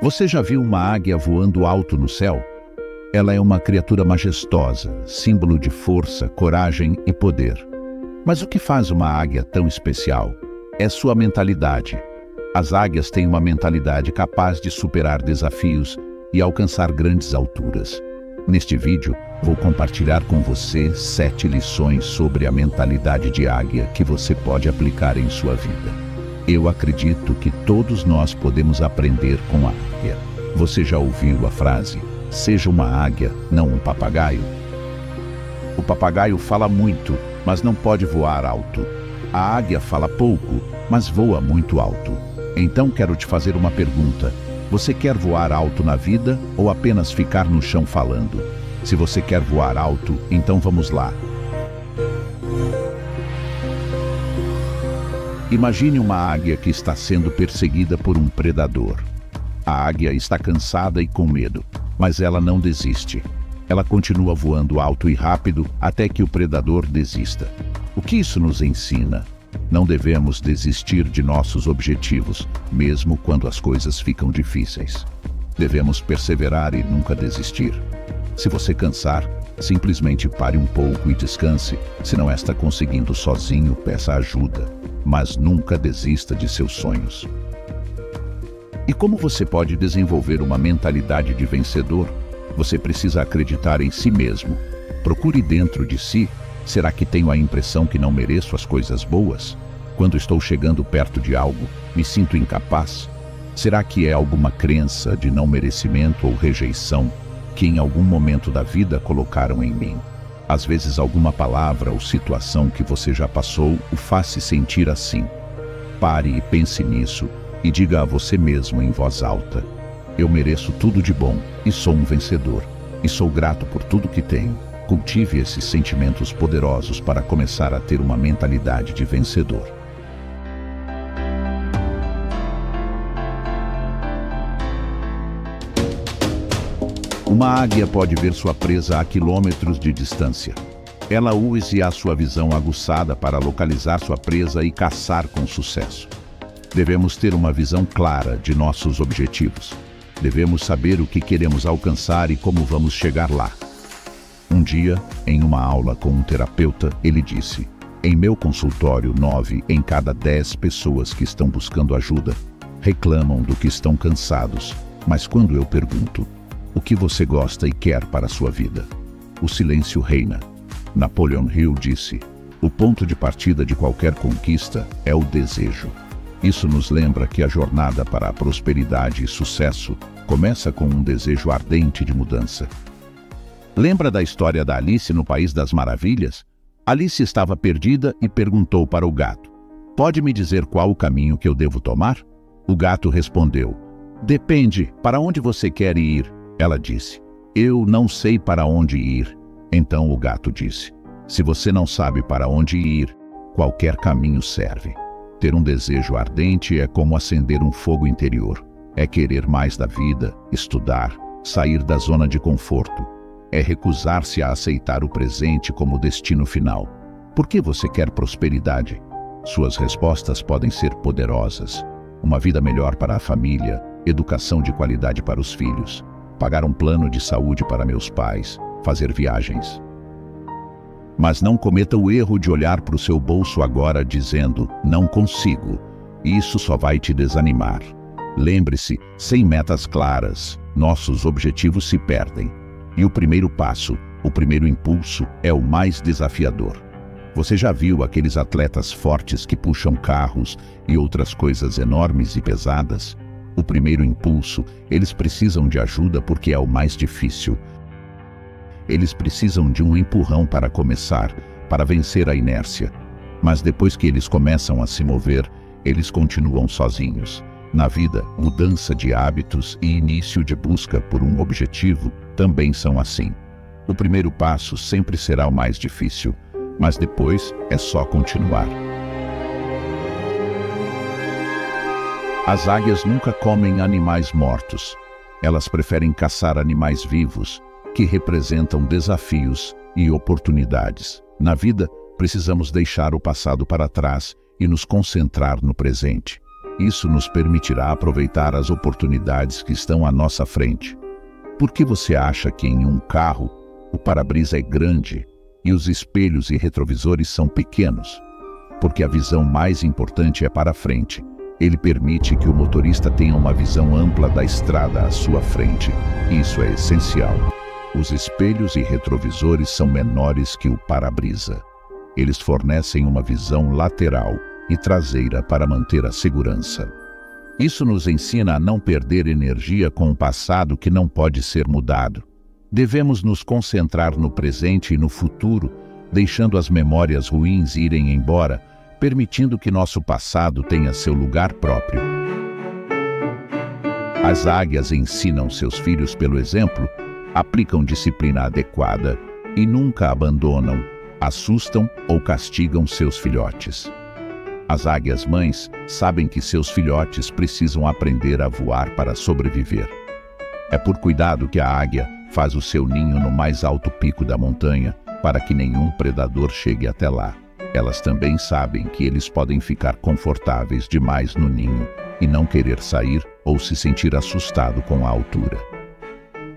Você já viu uma águia voando alto no céu? Ela é uma criatura majestosa, símbolo de força, coragem e poder. Mas o que faz uma águia tão especial? É sua mentalidade. As águias têm uma mentalidade capaz de superar desafios e alcançar grandes alturas. Neste vídeo, vou compartilhar com você sete lições sobre a mentalidade de águia que você pode aplicar em sua vida. Eu acredito que todos nós podemos aprender com a águia. Você já ouviu a frase, seja uma águia, não um papagaio? O papagaio fala muito, mas não pode voar alto. A águia fala pouco, mas voa muito alto. Então quero te fazer uma pergunta. Você quer voar alto na vida ou apenas ficar no chão falando? Se você quer voar alto, então vamos lá. Imagine uma águia que está sendo perseguida por um predador. A águia está cansada e com medo, mas ela não desiste. Ela continua voando alto e rápido até que o predador desista. O que isso nos ensina? Não devemos desistir de nossos objetivos, mesmo quando as coisas ficam difíceis. Devemos perseverar e nunca desistir. Se você cansar, simplesmente pare um pouco e descanse. Se não está conseguindo sozinho, peça ajuda mas nunca desista de seus sonhos. E como você pode desenvolver uma mentalidade de vencedor? Você precisa acreditar em si mesmo. Procure dentro de si. Será que tenho a impressão que não mereço as coisas boas? Quando estou chegando perto de algo, me sinto incapaz? Será que é alguma crença de não merecimento ou rejeição que em algum momento da vida colocaram em mim? Às vezes, alguma palavra ou situação que você já passou o faz se sentir assim. Pare e pense nisso e diga a você mesmo em voz alta: Eu mereço tudo de bom e sou um vencedor. E sou grato por tudo que tenho. Cultive esses sentimentos poderosos para começar a ter uma mentalidade de vencedor. Uma águia pode ver sua presa a quilômetros de distância. Ela use a sua visão aguçada para localizar sua presa e caçar com sucesso. Devemos ter uma visão clara de nossos objetivos. Devemos saber o que queremos alcançar e como vamos chegar lá. Um dia, em uma aula com um terapeuta, ele disse: Em meu consultório, nove em cada dez pessoas que estão buscando ajuda reclamam do que estão cansados. Mas quando eu pergunto, o que você gosta e quer para a sua vida. O silêncio reina. Napoleon Hill disse: O ponto de partida de qualquer conquista é o desejo. Isso nos lembra que a jornada para a prosperidade e sucesso começa com um desejo ardente de mudança. Lembra da história da Alice no País das Maravilhas? Alice estava perdida e perguntou para o gato: Pode me dizer qual o caminho que eu devo tomar? O gato respondeu: Depende, para onde você quer ir ela disse: Eu não sei para onde ir. Então o gato disse: Se você não sabe para onde ir, qualquer caminho serve. Ter um desejo ardente é como acender um fogo interior. É querer mais da vida, estudar, sair da zona de conforto. É recusar-se a aceitar o presente como destino final. Por que você quer prosperidade? Suas respostas podem ser poderosas. Uma vida melhor para a família, educação de qualidade para os filhos, pagar um plano de saúde para meus pais, fazer viagens. Mas não cometa o erro de olhar para o seu bolso agora dizendo, não consigo. Isso só vai te desanimar. Lembre-se, sem metas claras, nossos objetivos se perdem. E o primeiro passo, o primeiro impulso, é o mais desafiador. Você já viu aqueles atletas fortes que puxam carros e outras coisas enormes e pesadas? O primeiro impulso, eles precisam de ajuda porque é o mais difícil. Eles precisam de um empurrão para começar, para vencer a inércia. Mas depois que eles começam a se mover, eles continuam sozinhos. Na vida, mudança de hábitos e início de busca por um objetivo também são assim. O primeiro passo sempre será o mais difícil, mas depois é só continuar. As águias nunca comem animais mortos. Elas preferem caçar animais vivos, que representam desafios e oportunidades. Na vida, precisamos deixar o passado para trás e nos concentrar no presente. Isso nos permitirá aproveitar as oportunidades que estão à nossa frente. Por que você acha que em um carro o para-brisa é grande e os espelhos e retrovisores são pequenos? Porque a visão mais importante é para frente. Ele permite que o motorista tenha uma visão ampla da estrada à sua frente. Isso é essencial. Os espelhos e retrovisores são menores que o para-brisa. Eles fornecem uma visão lateral e traseira para manter a segurança. Isso nos ensina a não perder energia com o passado que não pode ser mudado. Devemos nos concentrar no presente e no futuro, deixando as memórias ruins irem embora, permitindo que nosso passado tenha seu lugar próprio. As águias ensinam seus filhos pelo exemplo, aplicam disciplina adequada e nunca abandonam, assustam ou castigam seus filhotes. As águias mães sabem que seus filhotes precisam aprender a voar para sobreviver. É por cuidado que a águia faz o seu ninho no mais alto pico da montanha para que nenhum predador chegue até lá. Elas também sabem que eles podem ficar confortáveis demais no ninho e não querer sair ou se sentir assustado com a altura.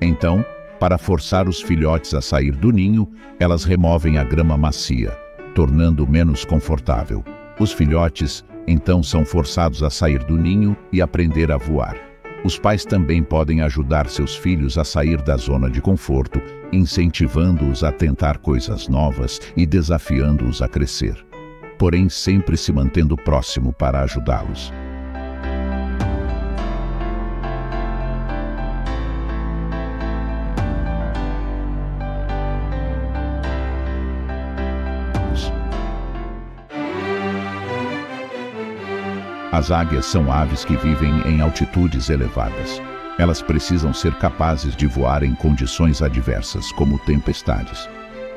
Então, para forçar os filhotes a sair do ninho, elas removem a grama macia, tornando-o menos confortável. Os filhotes, então, são forçados a sair do ninho e aprender a voar. Os pais também podem ajudar seus filhos a sair da zona de conforto, incentivando-os a tentar coisas novas e desafiando-os a crescer. Porém, sempre se mantendo próximo para ajudá-los. As águias são aves que vivem em altitudes elevadas. Elas precisam ser capazes de voar em condições adversas, como tempestades.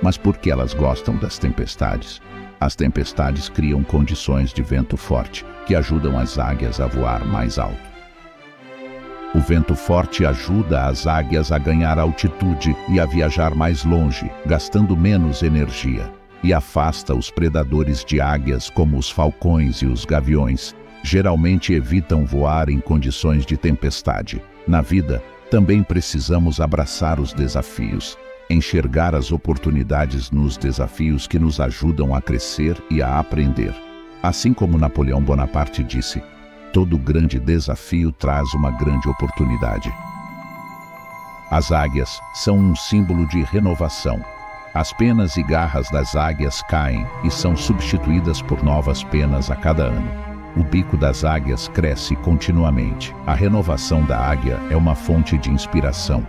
Mas por que elas gostam das tempestades? As tempestades criam condições de vento forte, que ajudam as águias a voar mais alto. O vento forte ajuda as águias a ganhar altitude e a viajar mais longe, gastando menos energia, e afasta os predadores de águias, como os falcões e os gaviões, geralmente evitam voar em condições de tempestade. Na vida, também precisamos abraçar os desafios, enxergar as oportunidades nos desafios que nos ajudam a crescer e a aprender. Assim como Napoleão Bonaparte disse, todo grande desafio traz uma grande oportunidade. As águias são um símbolo de renovação. As penas e garras das águias caem e são substituídas por novas penas a cada ano. O bico das águias cresce continuamente. A renovação da águia é uma fonte de inspiração.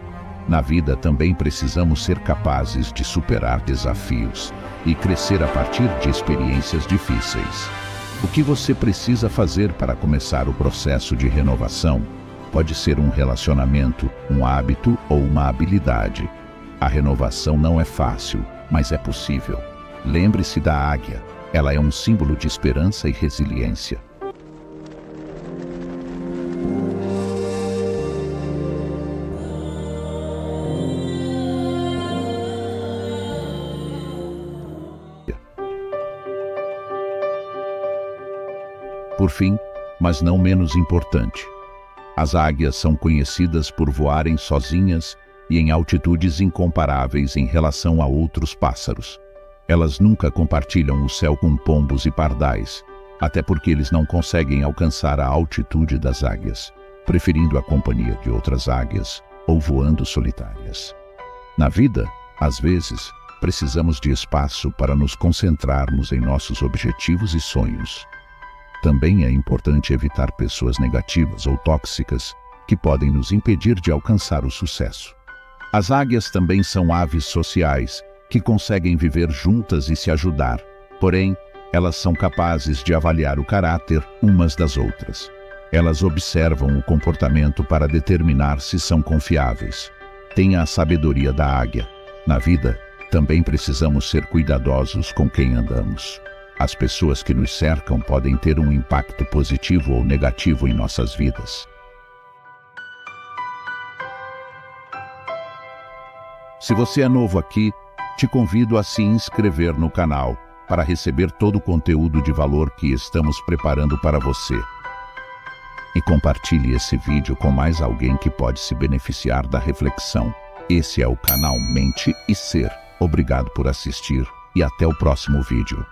Na vida também precisamos ser capazes de superar desafios e crescer a partir de experiências difíceis. O que você precisa fazer para começar o processo de renovação pode ser um relacionamento, um hábito ou uma habilidade. A renovação não é fácil, mas é possível. Lembre-se da águia. Ela é um símbolo de esperança e resiliência. Por fim, mas não menos importante, as águias são conhecidas por voarem sozinhas e em altitudes incomparáveis em relação a outros pássaros. Elas nunca compartilham o céu com pombos e pardais, até porque eles não conseguem alcançar a altitude das águias, preferindo a companhia de outras águias ou voando solitárias. Na vida, às vezes, precisamos de espaço para nos concentrarmos em nossos objetivos e sonhos. Também é importante evitar pessoas negativas ou tóxicas que podem nos impedir de alcançar o sucesso. As águias também são aves sociais que conseguem viver juntas e se ajudar, porém, elas são capazes de avaliar o caráter umas das outras. Elas observam o comportamento para determinar se são confiáveis. Tenha a sabedoria da águia. Na vida, também precisamos ser cuidadosos com quem andamos. As pessoas que nos cercam podem ter um impacto positivo ou negativo em nossas vidas. Se você é novo aqui, te convido a se inscrever no canal para receber todo o conteúdo de valor que estamos preparando para você. e compartilhe esse vídeo com mais alguém que pode se beneficiar da reflexão. Esse é o canal Mente e Ser. Obrigado por assistir e até o próximo vídeo.